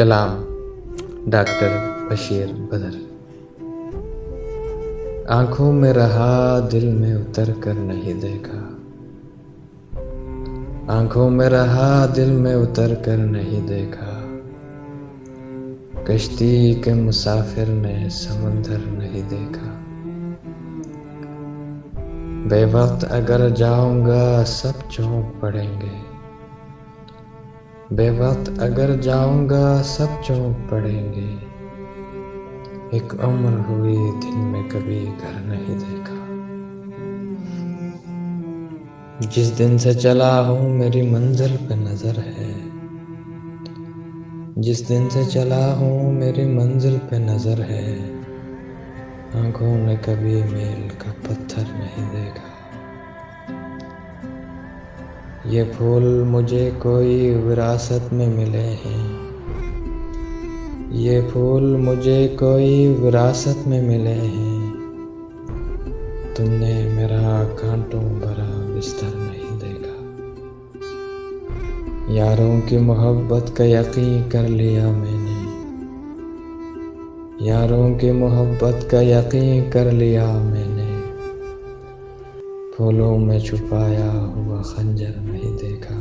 कलाम, doctor Bashir बदर। आँखों में रहा, दिल में उतर कर नहीं देखा। आँखों में रहा, दिल में उतर कर नहीं देखा। कश्ती के मुसाफिर ने समंदर नहीं देखा। बेवक्त अगर जाऊँगा, सब चौंक पड़ेंगे। बेवक्त अगर जाऊँगा, सब चौंक पड़ेंगे। एक उम्र हुई दिन में कभी घर नहीं देखा। जिस दिन से चला हूँ, मेरी मंजिल पे नज़र है। जिस दिन से चला हूँ, मेरी मंजिल पे नज़र है। आँखों ने कभी मेल का पत्थर नहीं देखा। ये फूल मुझे कोई विरासत में मिले हैं। ये फूल मुझे कोई विरासत में मिले हैं। तुमने मेरा कांटों भरा बिस्तर नहीं देखा। यारों की मोहब्बत का यकीन कर लिया मैंने। यारों की मोहब्बत का यकीन कर लिया मैंने। फूलों में छुपाया हुआ खंजर नहीं देखा।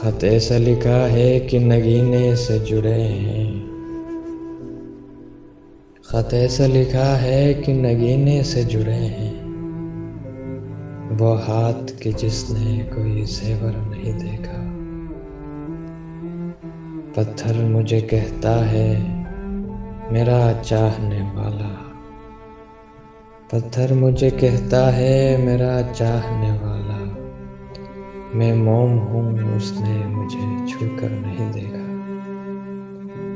खत ऐसा लिखा है कि नगीने से जुड़े हैं। खत ऐसा लिखा है कि नगीने से जुड़े हैं। वो हाथ के जिसने कोई जेवर नहीं देखा। पत्थर मुझे कहता है, मेरा चाहने वाला पत्थर मुझे कहता है, मेरा चाहने वाला। मैं मोम हूँ, उसने मुझे छूकर नहीं देखा।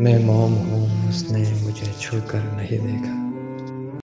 मैं मोम हूँ, उसने मुझे छूकर नहीं देखा।